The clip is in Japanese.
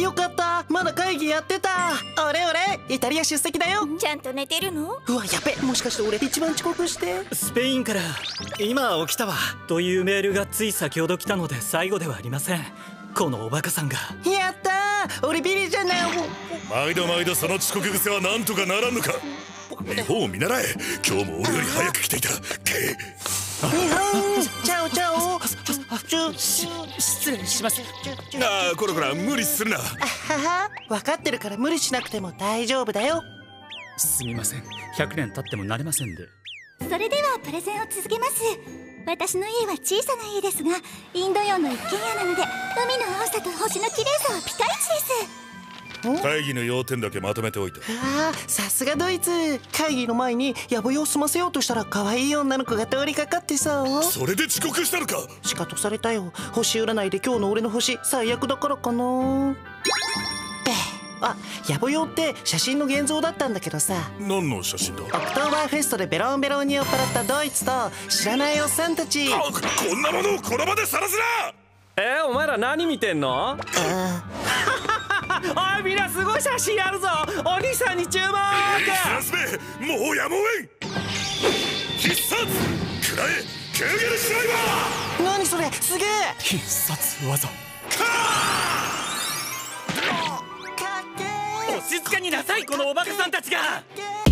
よかった。まだ会議やってた。俺俺イタリア出席だよ。ちゃんと寝てるの？うわやべ。もしかして俺一番遅刻して？スペインから。今起きたわ。というメールがつい先ほど来たので最後ではありません。このおバカさんが。やったー。俺ビリじゃない。毎度毎度その遅刻癖はなんとかならんのか。日本を見習え。今日も俺より早く来ていた。け。日本。チャオチャオチュ失礼します。ああこらこら無理するな。はは。分かってるから無理しなくても大丈夫だよ。すみません。100年経っても慣れませんで。それではプレゼンを続けます。私の家は小さな家ですがインド洋の一軒家なので海の青さと星の綺麗さはピカイチです会議の要点だけまとめておいたあーさすがドイツ。会議の前に野暮用を済ませようとしたら可愛い女の子が通りかかってさ。それで遅刻したのか。仕方されたよ。星占いで今日の俺の星最悪だからかな。で、野暮用って写真の現像だったんだけどさ。何の写真だ？オクトーバーフェストでベロンベロンに酔っ払ったドイツと知らないおっさんたち。あこんなものをこの場で晒すな！えー、お前ら何見てんの？おいみんなすごい写真あるぞ。お兄さんに注目。もうやむをえん。必殺くらえケーゲルシライバ何それすげえ。必殺技。かっけー。お静かになさいこのおバカさんたちが。かっけー